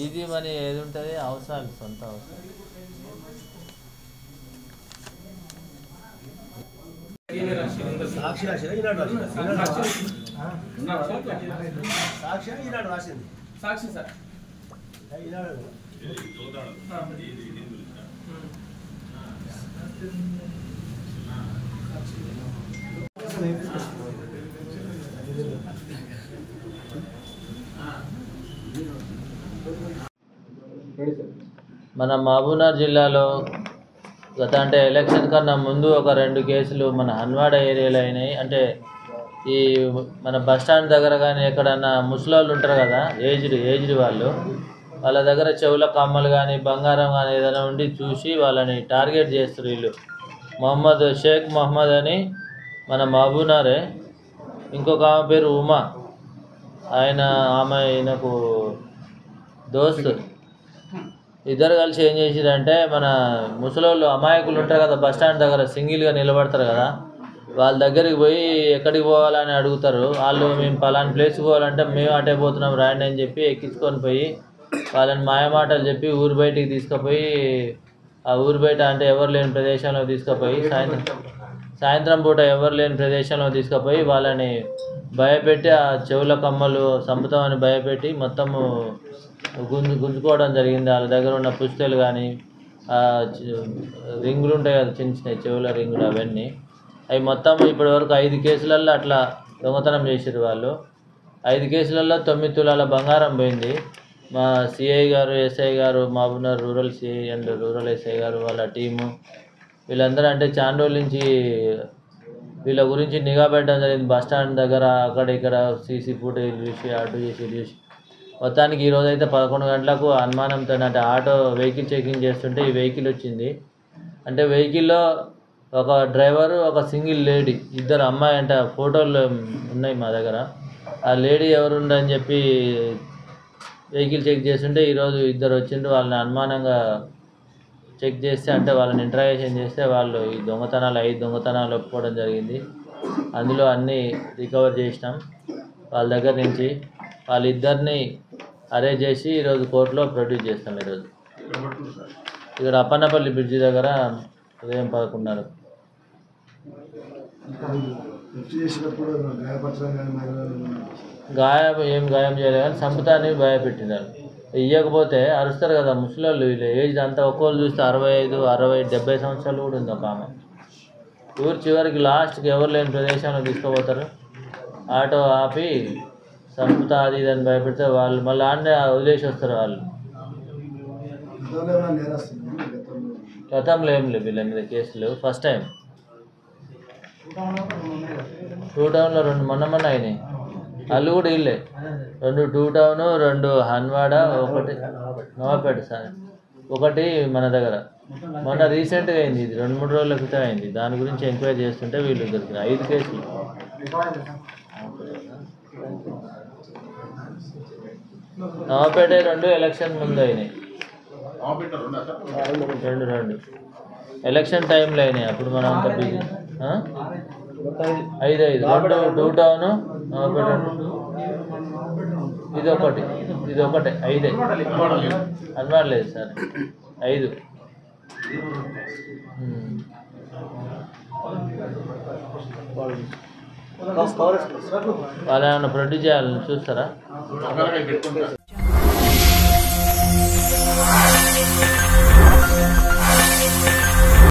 Easy money ఏది ఉంటుంది? అవసరాలు సొంత అవసరాలు. సాక్షి రాసిన ఈనాడు రాసిన సాక్షి ఈనాడు రాసింది. సాక్షి సార్. ఈనాడు మన మహబూబ్నగర్ జిల్లాలో గత అంటే ఎలక్షన్ కన్నా ముందు ఒక రెండు కేసులు మన హన్వాడ ఏరియాలో అయినాయి. అంటే ఈ మన బస్ స్టాండ్ దగ్గర కానీ ఎక్కడన్నా ముసలాళ్ళు ఉంటారు కదా ఏజ్డ్ ఏజ్డ్ వాళ్ళు వాళ్ళ దగ్గర చెవుల కమ్మలు కానీ బంగారం కానీ ఏదైనా ఉండి చూసి వాళ్ళని టార్గెట్ చేస్తారు వీళ్ళు. మొహమ్మద్ షేక్ మొహమ్మద్ అని మన మహబూబ్నగరే ఇంకొక ఆమె పేరు ఉమా. ఆయన ఆమె ఈయనకు దోస్తు. ఇద్దరు కలిసి ఏం చేసిరంటే మన ముసలోళ్ళు అమాయకులు ఉంటారు కదా బస్ స్టాండ్ దగ్గర సింగిల్గా నిలబడతారు కదా వాళ్ళ దగ్గరికి పోయి ఎక్కడికి పోవాలని అడుగుతారు. వాళ్ళు మేము పలానా ప్లేస్కి పోవాలంటే మేము అటే పోతున్నాం రాండి అని చెప్పి ఎక్కించుకొని పోయి వాళ్ళని మాయమాటలు చెప్పి ఊరు బయటికి తీసుకుపోయి ఆ ఊరు బయట అంటే ఎవరు లేని ప్రదేశంలో తీసుకుపోయి సాయంత్రం సాయంత్రం పూట ఎవరు లేని ప్రదేశంలో తీసుకుపోయి వాళ్ళని భయపెట్టి ఆ చెవుల కమ్మలు చంపుతామని భయపెట్టి మొత్తము గుంజు గుంజుకోవడం జరిగింది. వాళ్ళ దగ్గర ఉన్న పుస్తలు కానీ ఆ రింగులు ఉంటాయి కదా చిన్న చిన్న చెవుల రింగులు అవన్నీ. అవి మొత్తం ఇప్పటి వరకు ఐదు కేసులల్లో అట్లా దొంగతనం చేసారు వాళ్ళు. ఐదు కేసులలో తొమ్మిది తులాల బంగారం పోయింది. మా సిఐ గారు ఎస్ఐ గారు Mahabubnagar rural C I and rural S I గారు వాళ్ళ టీము వీళ్ళందరూ అంటే చాలా రోజుల నుంచి వీళ్ళ గురించి నిఘా పెట్టడం జరిగింది. బస్ స్టాండ్ దగ్గర అక్కడ ఇక్కడ సీసీ ఫుటేజ్ చూసి అటు చేసి ఇటు చూసి. మొత్తానికి ఈరోజు అయితే పదకొండు గంటలకు అనుమానంతో అంటే ఆటో వెహికల్ చెకింగ్ చేస్తుంటే ఈ వెహికల్ వచ్చింది. అంటే వెహికల్లో ఒక డ్రైవరు ఒక సింగిల్ లేడీ ఇద్దరు అమ్మాయి అంటే ఫోటోలు ఉన్నాయి మా దగ్గర. ఆ లేడీ ఎవరుండని చెప్పి వెహికల్ చెక్ చేస్తుంటే ఈరోజు ఇద్దరు వచ్చిండ్రు. వాళ్ళని అనుమానంగా చెక్ చేస్తే అంటే వాళ్ళని ఇంటరాగేషన్ చేస్తే వాళ్ళు ఈ దొంగతనాలు ఐదు దొంగతనాలు ఒప్పుకోవడం జరిగింది. అందులో అన్నీ రికవర్ చేసినాం. వాళ్ళ దగ్గర నుంచి వాళ్ళిద్దరిని అరేంజ్ చేసి ఈరోజు కోర్టులో ప్రొడ్యూస్ చేస్తాం ఈరోజు. ఇక్కడ అప్పన్నపల్లి బ్రిడ్జి దగ్గర ఉదయం పదకొండున్నర. గాయం ఏం గాయం చేయలేదు కానీ సంపుతాన్ని భయపెట్టినారు. ఇవ్వకపోతే అరుస్తారు కదా ముసలోళ్ళు వీళ్ళు. ఏజ్ అంతా ఒక్కోళ్ళు చూస్తే అరవై ఐదు అరవై డెబ్బై సంవత్సరాలు కూడా ఉంది ఒక ఆమె. ఊరు చివరికి లాస్ట్కి ఎవరు లేని ప్రదేశంలో తీసుకుపోతారు. ఆటో ఆపి సంపుతా అది ఇది అని భయపెడితే వాళ్ళు మళ్ళీ ఆడే వదిలేసి వస్తారు వాళ్ళు. గతంలో గతంలో ఏం లేవు వీళ్ళ మీద కేసులు. ఫస్ట్ టైం టూ టౌన్లో రెండు మొన్న మొన్న అయినాయి. వాళ్ళు కూడా ఇల్లే. రెండు టూ టౌన్ రెండు హన్వాడ ఒకటి నవాపేట సార్. ఒకటి మన దగ్గర. మొన్న రీసెంట్గా అయింది ఇది. రెండు మూడు రోజుల క్రితం అయింది. దాని గురించి ఎంక్వైరీ చేస్తుంటే వీళ్ళు దొరికిన ఐదు కేసులు. నవాపేట రెండు ఎలక్షన్ ముందు అయినాయి. రెండు రెండు. ఎలక్షన్ టైంలో అయినాయి. అప్పుడు మనం అంత బిజీ. ఐదు ఐదు టూ టౌన్ ఇది ఒకటి ఇది ఒకటి ఐదే. లేదు సార్. ఐదు. వాళ్ళు ఏమైనా ప్రొడ్యూస్ చేయాలని చూస్తారా? Thank you.